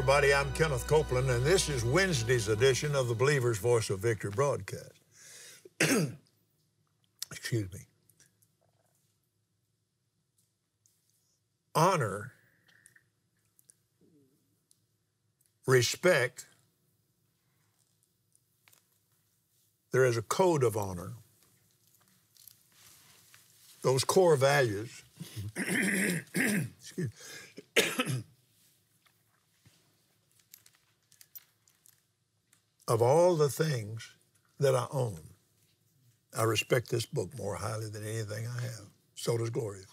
Everybody. I'm Kenneth Copeland, and this is Wednesday's edition of the Believer's Voice of Victory broadcast. Excuse me. Honor, respect, there is a code of honor. Those core values, excuse of all the things that I own, I respect this book more highly than anything I have. So does Gloria.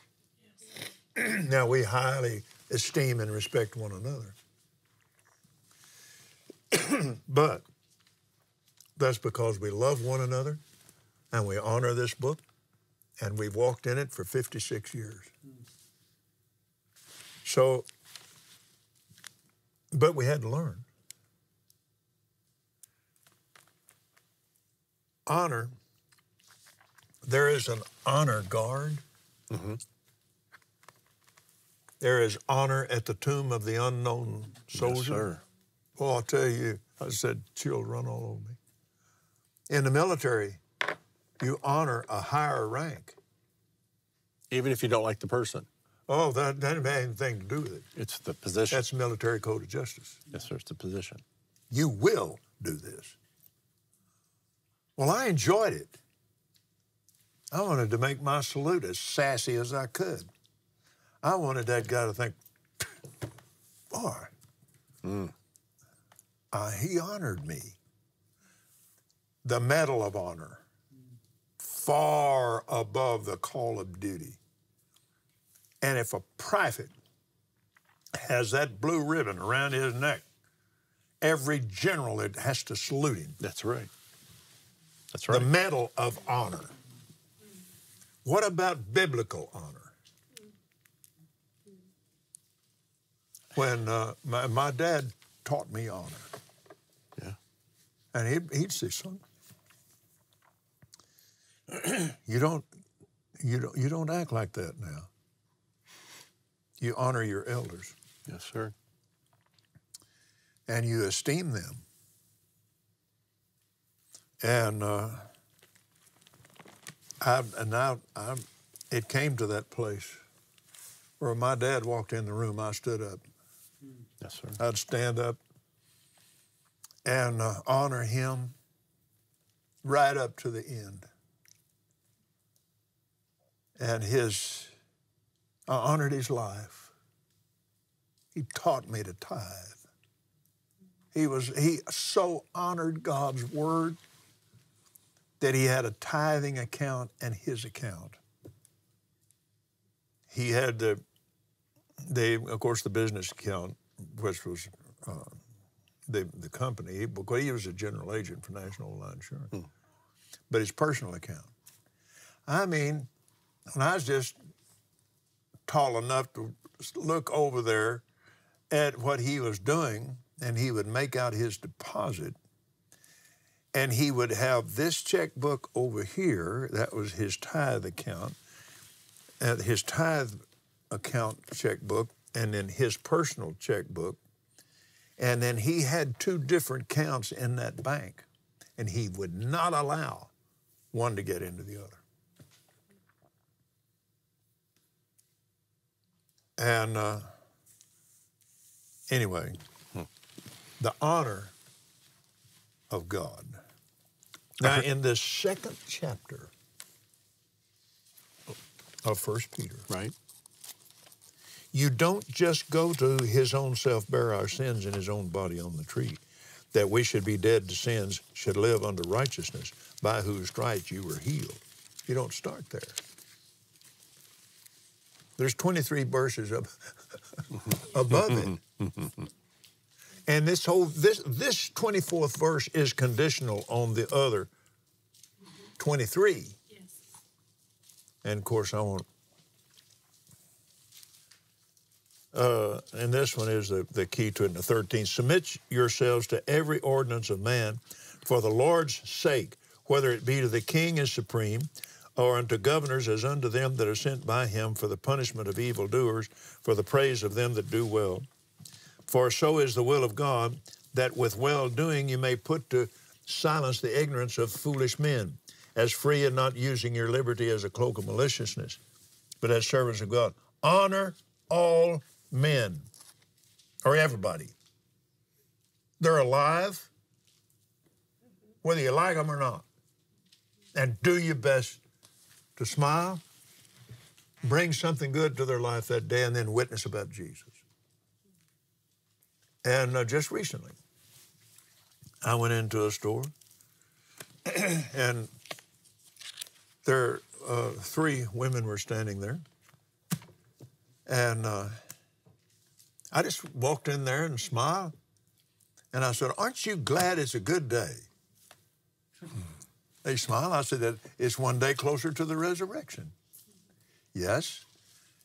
Yes. now, we highly esteem and respect one another. but that's because we love one another and we honor this book, and we've walked in it for 56 years. So, but we had to learn. Honor, there is an honor guard. Mm-hmm. There is honor at the tomb of the unknown soldier. Yes, sir. Well, I'll tell you, I said, chill run all over me. In the military, you honor a higher rank. Even if you don't like the person. Oh, that, that doesn't have anything to do with it. It's the position. That's military code of justice. Yes, sir. It's the position. You will do this. Well, I enjoyed it. I wanted to make my salute as sassy as I could. I wanted that guy to think, boy, mm. uh, he honored me. The Medal of Honor, far above the call of duty. And if a private has that blue ribbon around his neck, every general it has to salute him. That's right. That's right. The Medal of Honor. What about biblical honor? When uh, my, my dad taught me honor. Yeah. And he'd, he'd say, son, you don't, you don't, you don't act like that now. You honor your elders. Yes, sir. And you esteem them. And uh, I, and now I, it came to that place where my dad walked in the room, I stood up. Yes, sir. I'd stand up and uh, honor him right up to the end. And his, I honored his life. He taught me to tithe. He was, he so honored God's word that he had a tithing account and his account. He had the, the of course, the business account, which was uh, the, the company, because he was a general agent for National Life Insurance, hmm. but his personal account. I mean, when I was just tall enough to look over there at what he was doing, and he would make out his deposit and he would have this checkbook over here, that was his tithe account, and his tithe account checkbook, and then his personal checkbook. And then he had two different accounts in that bank, and he would not allow one to get into the other. And uh, anyway, hmm. the honor of God now, in the second chapter of First Peter, right, you don't just go to His own self bear our sins in His own body on the tree, that we should be dead to sins, should live unto righteousness, by whose stripes you were healed. You don't start there. There's 23 verses up above it. And this whole this this 24th verse is conditional on the other 23. Yes. And of course I want uh, and this one is the, the key to it in the 13th. Submit yourselves to every ordinance of man for the Lord's sake, whether it be to the king as supreme, or unto governors as unto them that are sent by him for the punishment of evildoers, for the praise of them that do well. For so is the will of God that with well doing you may put to silence the ignorance of foolish men, as free and not using your liberty as a cloak of maliciousness, but as servants of God. Honor all men, or everybody. They're alive, whether you like them or not. And do your best to smile, bring something good to their life that day, and then witness about Jesus. And uh, just recently, I went into a store, and there uh, three women were standing there, and uh, I just walked in there and smiled, and I said, "Aren't you glad it's a good day?" They smiled. I said that it's one day closer to the resurrection. Yes.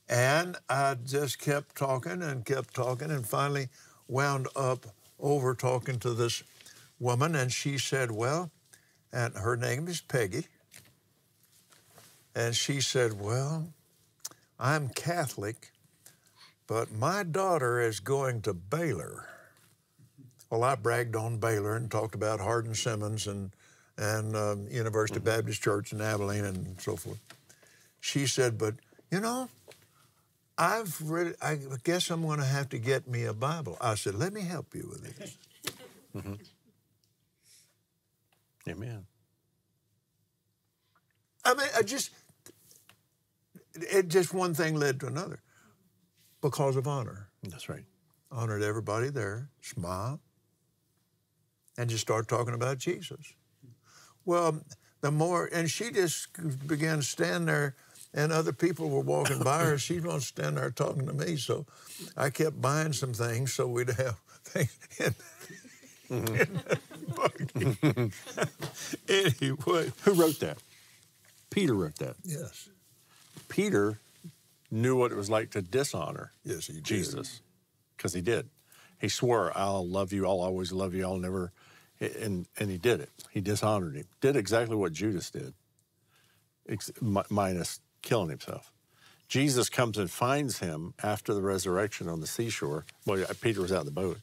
And I just kept talking and kept talking and finally wound up over talking to this woman and she said, Well, and her name is Peggy. And she said, Well, I'm Catholic, but my daughter is going to Baylor. Well, I bragged on Baylor and talked about Hardin Simmons and, and um, University mm-hmm. Baptist Church in Abilene and so forth. She said, But you know, I've read, I guess I'm going to have to get me a Bible. I said, Let me help you with this. mm-hmm. Amen. I mean, I just, it just one thing led to another because of honor. That's right. Honored everybody there, smile, and just start talking about Jesus. Well, the more, and she just began to stand there, and other people were walking by her. She was stand there talking to me, so I kept buying some things so we'd have things. In, mm-hmm. anyway, who wrote that? Peter wrote that. Yes. Peter knew what it was like to dishonor yes, he Jesus because he did. He swore, "I'll love you. I'll always love you. I'll never." And and he did it. He dishonored him. Did exactly what Judas did, minus killing himself. Jesus comes and finds him after the resurrection on the seashore. Well, Peter was out in the boat,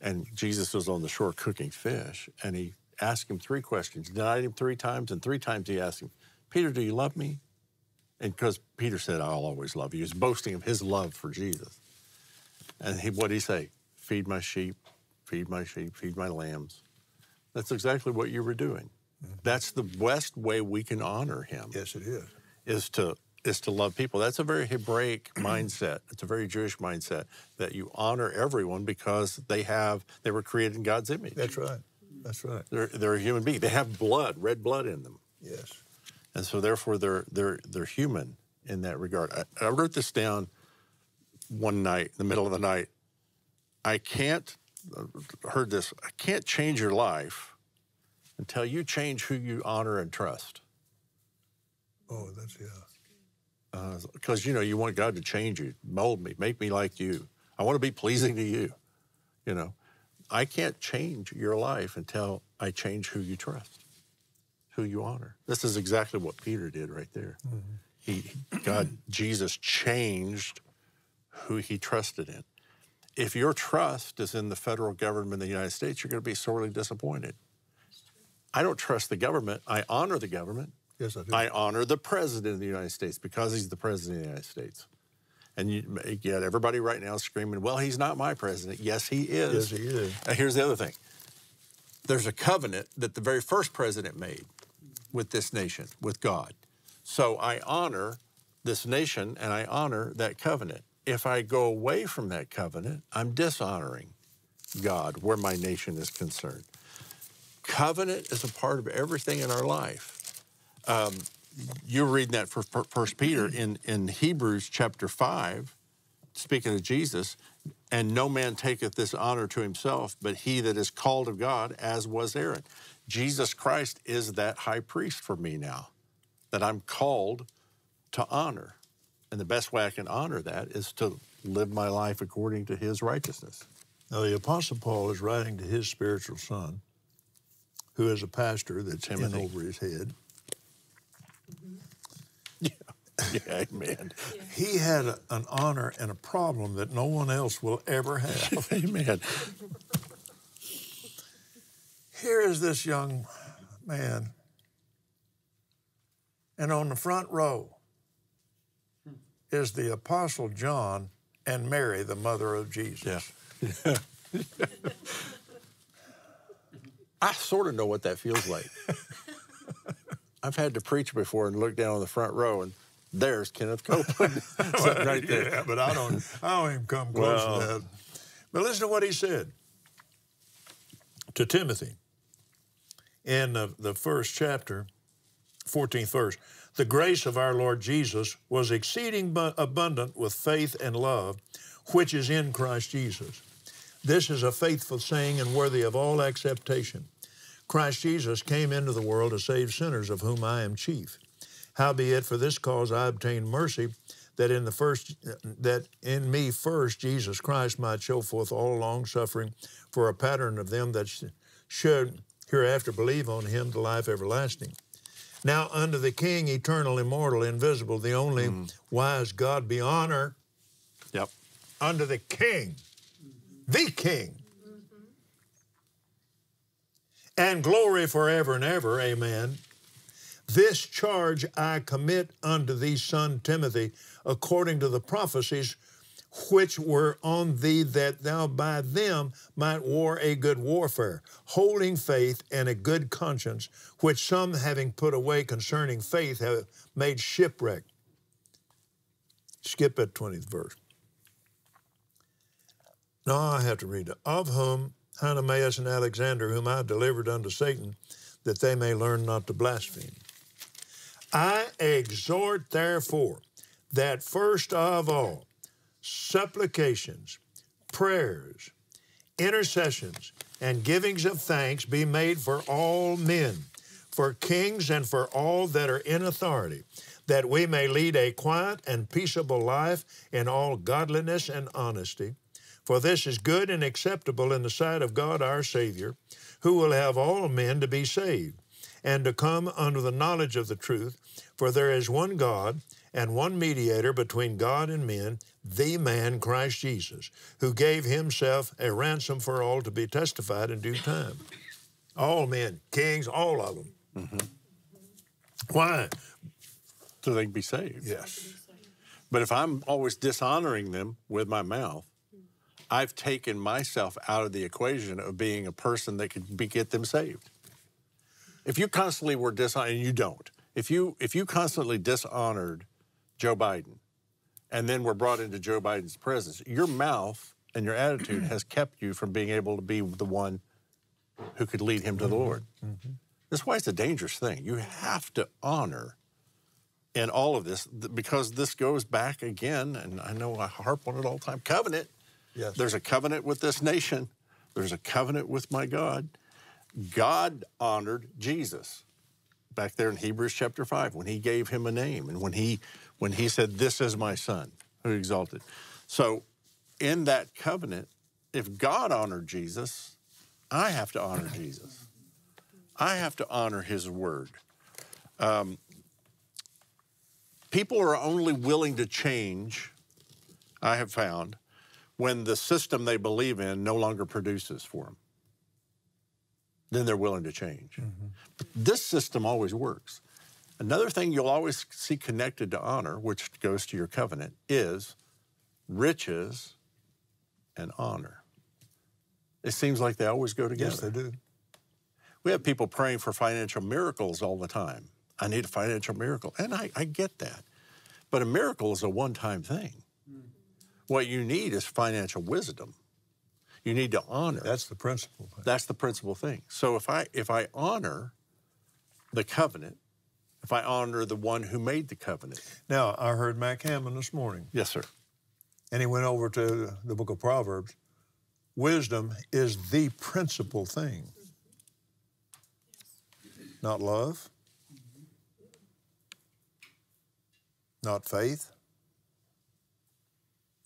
and Jesus was on the shore cooking fish, and he asked him three questions, denied him three times, and three times he asked him, Peter, do you love me? And because Peter said, I'll always love you, he's boasting of his love for Jesus. And he, what did he say? Feed my sheep, feed my sheep, feed my lambs. That's exactly what you were doing. Mm-hmm. That's the best way we can honor him. Yes, it is. Is to is to love people. That's a very Hebraic mindset. It's a very Jewish mindset that you honor everyone because they have they were created in God's image. That's right. That's right. They're they're a human being. They have blood, red blood in them. Yes. And so therefore they're they're they're human in that regard. I, I wrote this down one night, in the middle of the night. I can't uh, heard this. I can't change your life until you change who you honor and trust. Oh, that's yeah because uh, you know you want God to change you, mold me, make me like you. I want to be pleasing to you. You know, I can't change your life until I change who you trust, who you honor. This is exactly what Peter did right there. Mm-hmm. He, God, Jesus changed who he trusted in. If your trust is in the federal government of the United States, you're going to be sorely disappointed. I don't trust the government. I honor the government. Yes, I do. I honor the president of the United States because he's the president of the United States. And you get everybody right now is screaming, well, he's not my president. Yes, he is. Yes, he is. And here's the other thing there's a covenant that the very first president made with this nation, with God. So I honor this nation and I honor that covenant. If I go away from that covenant, I'm dishonoring God where my nation is concerned. Covenant is a part of everything in our life. Um, you're reading that for First Peter in in Hebrews chapter five, speaking of Jesus, and no man taketh this honor to himself, but he that is called of God, as was Aaron. Jesus Christ is that high priest for me now, that I'm called to honor. And the best way I can honor that is to live my life according to his righteousness. Now, the Apostle Paul is writing to his spiritual son, who is a pastor that's Timothy. in over his head. Yeah, amen. He had a- an honor and a problem that no one else will ever have. amen. Here is this young man, and on the front row is the Apostle John and Mary, the mother of Jesus. Yeah. I sort of know what that feels like. I've had to preach before and look down on the front row, and there's Kenneth Copeland sitting right there. Yeah, but I don't, I don't even come close Well. to that. But listen to what he said to Timothy in the, the first chapter, 14th verse. The grace of our Lord Jesus was exceeding bu- abundant with faith and love, which is in Christ Jesus. This is a faithful saying and worthy of all acceptation. Christ Jesus came into the world to save sinners, of whom I am chief. Howbeit, for this cause I obtained mercy, that in the first that in me first Jesus Christ might show forth all long suffering, for a pattern of them that should hereafter believe on him to life everlasting. Now unto the King, eternal, immortal, invisible, the only mm-hmm. wise God, be honor Yep. unto the King, the King, mm-hmm. and glory forever and ever. Amen. This charge I commit unto thee, son Timothy, according to the prophecies which were on thee, that thou by them might war a good warfare, holding faith and a good conscience, which some having put away concerning faith have made shipwreck. Skip at 20th verse. Now I have to read it. Of whom Hananias and Alexander, whom I delivered unto Satan, that they may learn not to blaspheme. I exhort, therefore, that first of all, supplications, prayers, intercessions, and givings of thanks be made for all men, for kings and for all that are in authority, that we may lead a quiet and peaceable life in all godliness and honesty. For this is good and acceptable in the sight of God our Savior, who will have all men to be saved, and to come under the knowledge of the truth. For there is one God and one mediator between God and men, the man Christ Jesus, who gave himself a ransom for all to be testified in due time. All men, kings, all of them. Mm-hmm. Why? So they can be saved. Yes. But if I'm always dishonoring them with my mouth, I've taken myself out of the equation of being a person that could be, get them saved. If you constantly were dishonored, and you don't, if you if you constantly dishonored Joe Biden, and then were brought into Joe Biden's presence, your mouth and your attitude has kept you from being able to be the one who could lead him to the Lord. Mm-hmm. Mm-hmm. That's why it's a dangerous thing. You have to honor in all of this because this goes back again, and I know I harp on it all the time covenant. Yes. There's a covenant with this nation, there's a covenant with my God. God honored Jesus back there in Hebrews chapter 5 when he gave him a name and when he when he said this is my son who exalted. So in that covenant if God honored Jesus, I have to honor Jesus. I have to honor his word. Um, people are only willing to change, I have found, when the system they believe in no longer produces for them. Then they're willing to change. But this system always works. Another thing you'll always see connected to honor, which goes to your covenant, is riches and honor. It seems like they always go together. Yes, they do. We have people praying for financial miracles all the time. I need a financial miracle. And I, I get that. But a miracle is a one time thing. Mm. What you need is financial wisdom. You need to honor. That's the principle. That's the principal thing. So if I if I honor the covenant, if I honor the one who made the covenant. Now, I heard Mac Hammond this morning, Yes, sir. and he went over to the book of Proverbs. Wisdom is the principal thing, not love, not faith,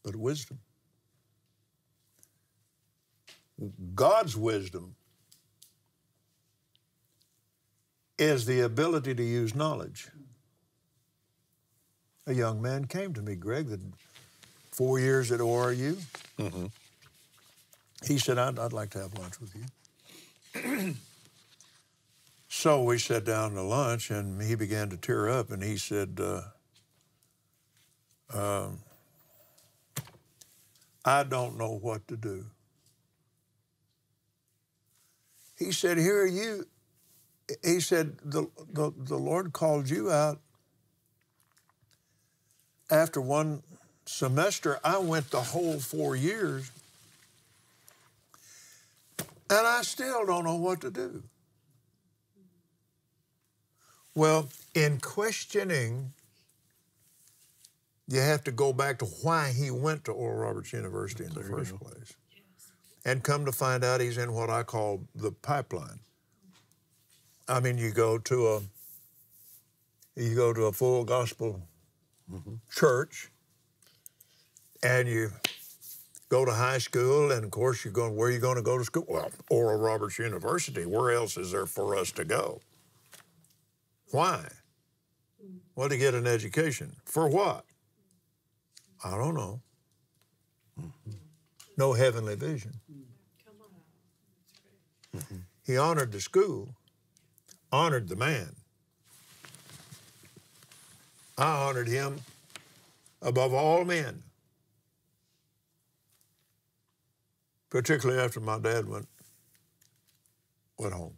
but wisdom. God's wisdom is the ability to use knowledge. a young man came to me, Greg, that four years at ORU. He said, I'd, I'd like to have lunch with you. so we sat down to lunch, and he began to tear up, and he said, uh, um, I don't know what to do. He said, Here are you. He said, the, the, the Lord called you out after one semester. I went the whole four years, and I still don't know what to do. Well, in questioning, you have to go back to why he went to Oral Roberts University in the first place. And come to find out he's in what I call the pipeline. I mean, you go to a you go to a full gospel church and you go to high school and of course you're going where are you going to go to school? Well, Oral Roberts University. Where else is there for us to go? Why? Well, to get an education. For what? I don't know. No heavenly vision. He honored the school, honored the man. I honored him above all men, particularly after my dad went, went home.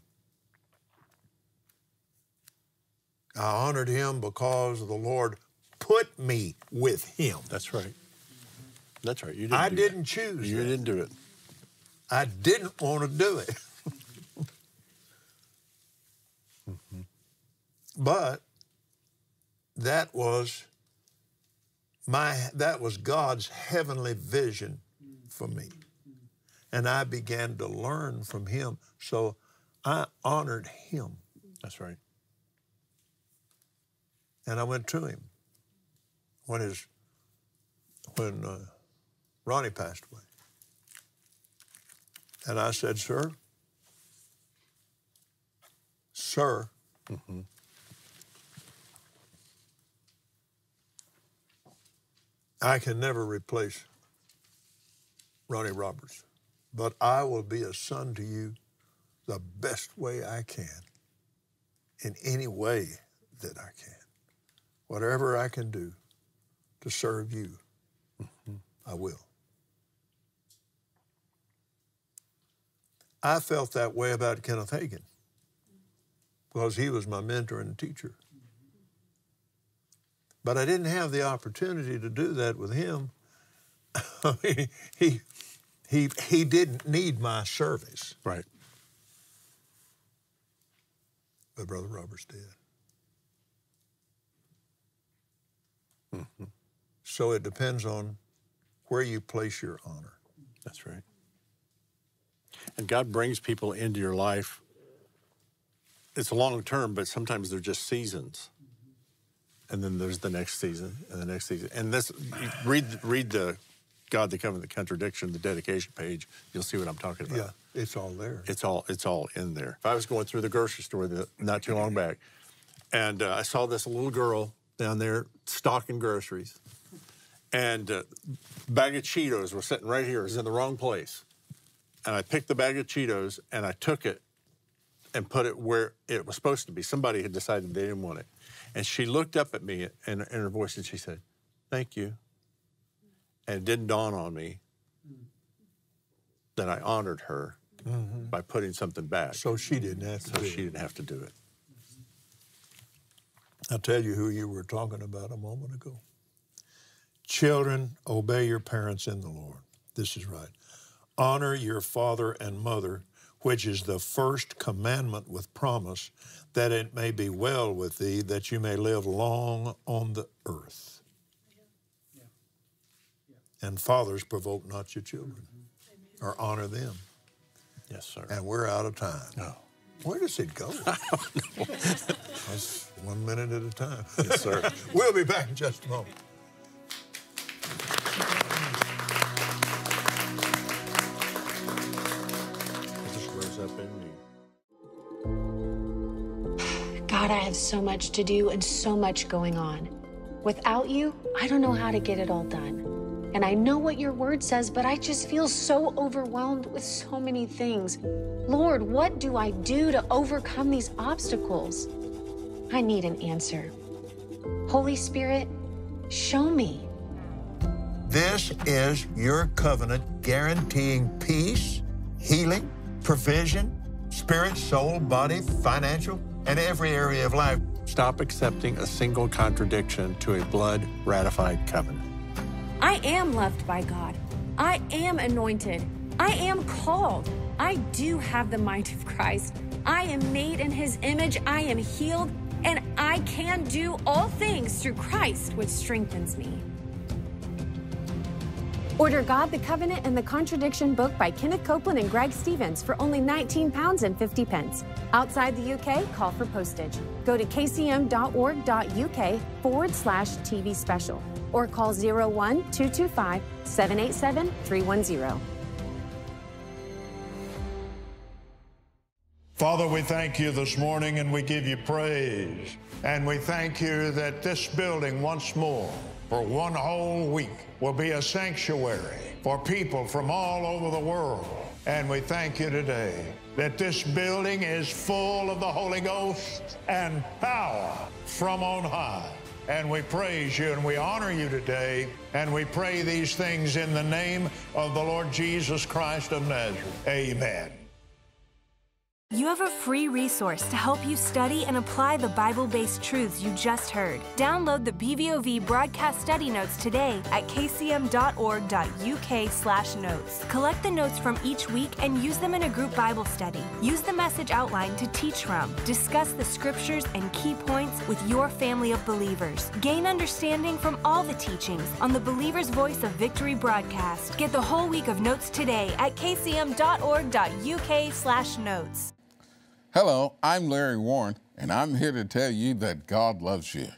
I honored him because the Lord put me with him. That's right. That's right. You didn't I didn't that. choose You that. didn't do it. I didn't want to do it. but that was my that was God's heavenly vision for me. And I began to learn from him. So I honored him. That's right. And I went to him when his when uh, Ronnie passed away. And I said, Sir, Sir, I can never replace Ronnie Roberts, but I will be a son to you the best way I can, in any way that I can. Whatever I can do to serve you, I will. I felt that way about Kenneth Hagin because he was my mentor and teacher. But I didn't have the opportunity to do that with him. I mean, he, he, he didn't need my service, Right. but Brother Roberts did. Mm-hmm. So it depends on where you place your honor. That's right. And God brings people into your life. It's long term, but sometimes they're just seasons. And then there's the next season and the next season. And this read read the God the Covenant the Contradiction, the dedication page, you'll see what I'm talking about. Yeah, it's all there. It's all it's all in there. If I was going through the grocery store the, not too long back, and uh, I saw this little girl down there stocking groceries, and uh, bag of Cheetos were sitting right here. It was in the wrong place, and I picked the bag of Cheetos and I took it and put it where it was supposed to be. Somebody had decided they didn't want it, and she looked up at me in, in her voice and she said, "Thank you." And it didn't dawn on me that I honored her mm-hmm. by putting something back so she didn't have to so do she it. didn't have to do it. I'll tell you who you were talking about a moment ago. Children, obey your parents in the Lord. This is right. Honor your father and mother, which is the first commandment with promise, that it may be well with thee, that you may live long on the earth. And fathers, provoke not your children, mm-hmm. or honor them. Yes, sir. And we're out of time. Oh. Where does it go? That's one minute at a time. Yes, sir. we'll be back in just a moment. God, I have so much to do and so much going on. Without you, I don't know how to get it all done. And I know what your word says, but I just feel so overwhelmed with so many things. Lord, what do I do to overcome these obstacles? I need an answer. Holy Spirit, show me. This is your covenant guaranteeing peace, healing, provision, spirit, soul, body, financial, and every area of life. Stop accepting a single contradiction to a blood ratified covenant. I am loved by God. I am anointed. I am called. I do have the mind of Christ. I am made in his image. I am healed. And I can do all things through Christ, which strengthens me. Order God, the Covenant, and the Contradiction book by Kenneth Copeland and Greg Stephens for only £19 and 50 pence. Outside the UK, call for postage. Go to kcm.org.uk forward slash TV special or call 01 225 787 310. Father, we thank you this morning and we give you praise. And we thank you that this building once more, for one whole week, will be a sanctuary for people from all over the world. And we thank you today that this building is full of the Holy Ghost and power from on high. And we praise you and we honor you today. And we pray these things in the name of the Lord Jesus Christ of Nazareth. Amen. You have a free resource to help you study and apply the Bible based truths you just heard. Download the BVOV broadcast study notes today at kcm.org.uk/slash notes. Collect the notes from each week and use them in a group Bible study. Use the message outline to teach from. Discuss the scriptures and key points with your family of believers. Gain understanding from all the teachings on the Believer's Voice of Victory broadcast. Get the whole week of notes today at kcm.org.uk/slash notes. Hello, I'm Larry Warren, and I'm here to tell you that God loves you.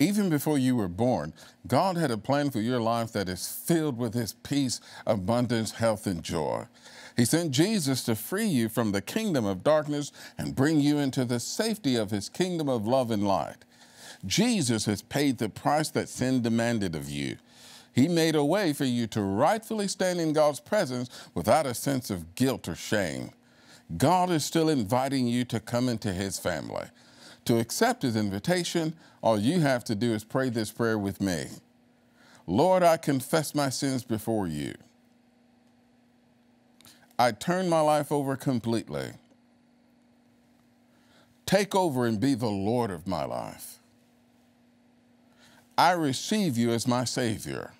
Even before you were born, God had a plan for your life that is filled with His peace, abundance, health, and joy. He sent Jesus to free you from the kingdom of darkness and bring you into the safety of His kingdom of love and light. Jesus has paid the price that sin demanded of you. He made a way for you to rightfully stand in God's presence without a sense of guilt or shame. God is still inviting you to come into His family. To accept His invitation, all you have to do is pray this prayer with me Lord, I confess my sins before you. I turn my life over completely. Take over and be the Lord of my life. I receive you as my Savior.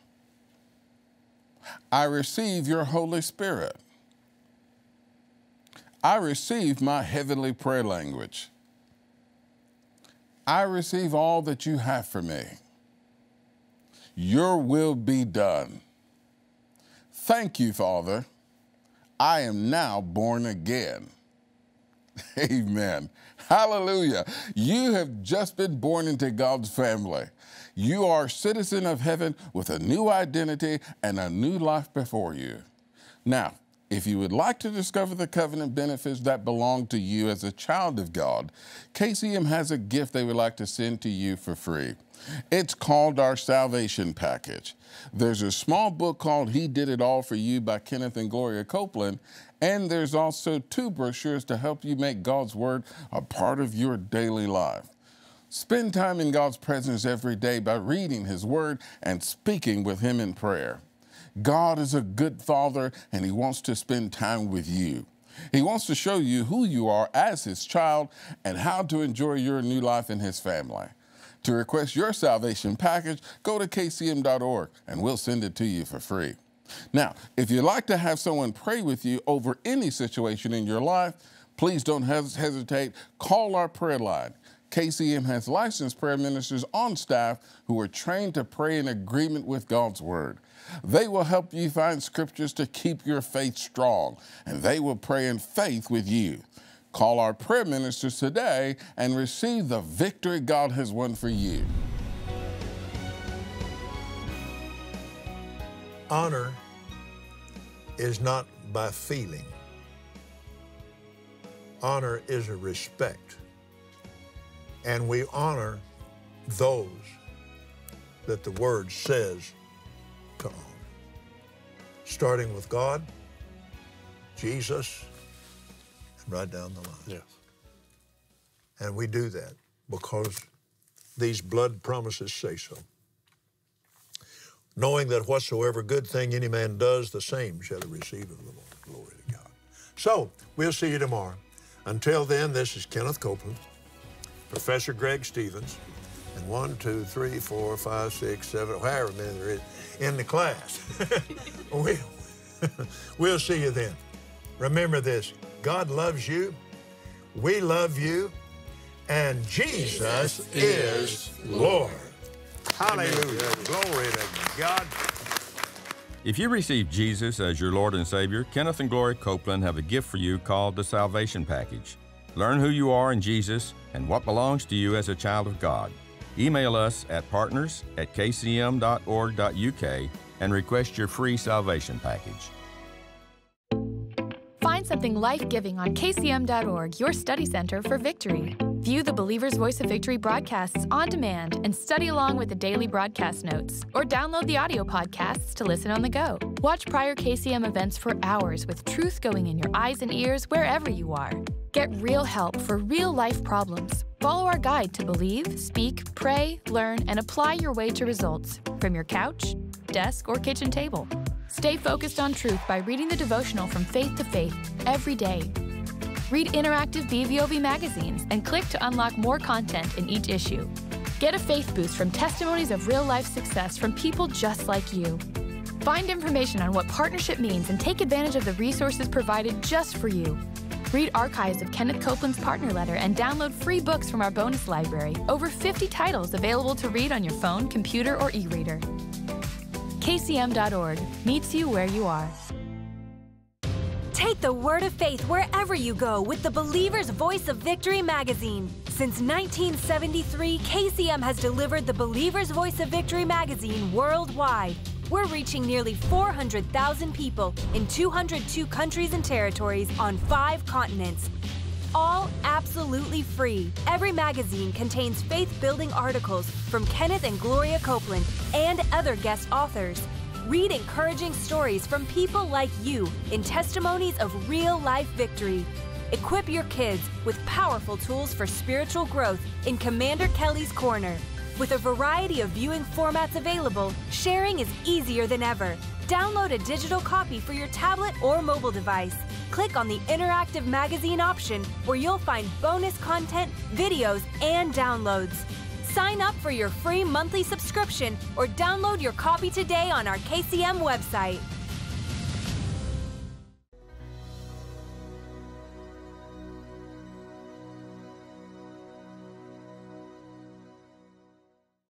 I receive your Holy Spirit. I receive my heavenly prayer language. I receive all that you have for me. Your will be done. Thank you, Father. I am now born again. Amen. Hallelujah. You have just been born into God's family. You are a citizen of heaven with a new identity and a new life before you. Now, if you would like to discover the covenant benefits that belong to you as a child of God, KCM has a gift they would like to send to you for free. It's called our Salvation Package. There's a small book called He Did It All for You by Kenneth and Gloria Copeland, and there's also two brochures to help you make God's Word a part of your daily life. Spend time in God's presence every day by reading His Word and speaking with Him in prayer. God is a good father and he wants to spend time with you. He wants to show you who you are as his child and how to enjoy your new life in his family. To request your salvation package, go to kcm.org and we'll send it to you for free. Now, if you'd like to have someone pray with you over any situation in your life, please don't hesitate. Call our prayer line. KCM has licensed prayer ministers on staff who are trained to pray in agreement with God's Word. They will help you find scriptures to keep your faith strong, and they will pray in faith with you. Call our prayer ministers today and receive the victory God has won for you. Honor is not by feeling. Honor is a respect. And we honor those that the Word says. Starting with God, Jesus, and right down the line. Yes. And we do that because these blood promises say so. Knowing that whatsoever good thing any man does, the same shall he receive of the Lord. Glory to God. So, we'll see you tomorrow. Until then, this is Kenneth Copeland, Professor Greg Stephens, and one, two, three, four, five, six, seven, however many there is in the class. we'll, we'll see you then. Remember this God loves you, we love you, and Jesus is Lord. Hallelujah. Glory to God. If you receive Jesus as your Lord and Savior, Kenneth and Gloria Copeland have a gift for you called the Salvation Package. Learn who you are in Jesus and what belongs to you as a child of God. Email us at partners at kcm.org.uk and request your free salvation package. Find something life giving on kcm.org, your study center for victory. View the Believer's Voice of Victory broadcasts on demand and study along with the daily broadcast notes, or download the audio podcasts to listen on the go. Watch prior KCM events for hours with truth going in your eyes and ears wherever you are. Get real help for real life problems. Follow our guide to believe, speak, pray, learn, and apply your way to results from your couch, desk, or kitchen table. Stay focused on truth by reading the devotional from faith to faith every day. Read interactive BVOV magazines and click to unlock more content in each issue. Get a faith boost from testimonies of real life success from people just like you. Find information on what partnership means and take advantage of the resources provided just for you. Read archives of Kenneth Copeland's partner letter and download free books from our bonus library. Over 50 titles available to read on your phone, computer, or e reader. KCM.org meets you where you are. Take the word of faith wherever you go with the Believer's Voice of Victory magazine. Since 1973, KCM has delivered the Believer's Voice of Victory magazine worldwide. We're reaching nearly 400,000 people in 202 countries and territories on five continents. All absolutely free. Every magazine contains faith building articles from Kenneth and Gloria Copeland and other guest authors. Read encouraging stories from people like you in testimonies of real life victory. Equip your kids with powerful tools for spiritual growth in Commander Kellie's Corner. With a variety of viewing formats available, sharing is easier than ever. Download a digital copy for your tablet or mobile device. Click on the interactive magazine option where you'll find bonus content, videos, and downloads. Sign up for your free monthly subscription or download your copy today on our KCM website.